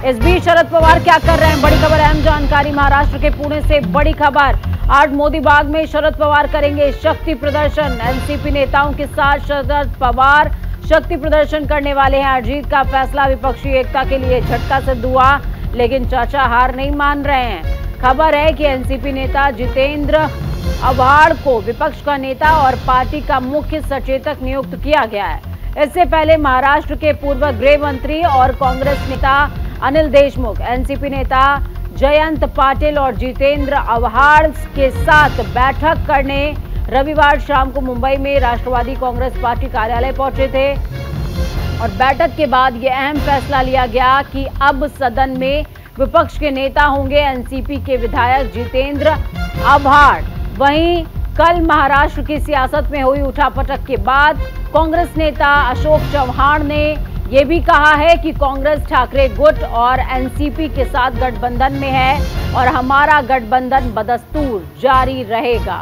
इस बीच शरद पवार क्या कर रहे हैं? बड़ी खबर, अहम जानकारी। महाराष्ट्र के पुणे से बड़ी खबर। आज मोदी बाग में शरद पवार करेंगे शक्ति प्रदर्शन। एनसीपी नेताओं के साथ शरद पवार शक्ति प्रदर्शन करने वाले हैं। अजीत का फैसला विपक्षी एकता के लिए झटका से दुआ, लेकिन चाचा हार नहीं मान रहे हैं। खबर है कि एनसीपी नेता जितेंद्र अवाड़ को विपक्ष का नेता और पार्टी का मुख्य सचेतक नियुक्त किया गया है। इससे पहले महाराष्ट्र के पूर्व गृह मंत्री और कांग्रेस नेता अनिल देशमुख, एनसीपी नेता जयंत पाटिल और जितेंद्र अवहाड़ के साथ बैठक करने रविवार शाम को मुंबई में राष्ट्रवादी कांग्रेस पार्टी कार्यालय पहुँचे थे। और बैठक के बाद यह अहम फैसला लिया गया कि अब सदन में विपक्ष के नेता होंगे एनसीपी के विधायक जितेंद्र आभार वहीं कल महाराष्ट्र की सियासत में हुई उठापटक के बाद कांग्रेस नेता अशोक चौहान ने ये भी कहा है कि कांग्रेस ठाकरे गुट और एनसीपी के साथ गठबंधन में है और हमारा गठबंधन बदस्तूर जारी रहेगा।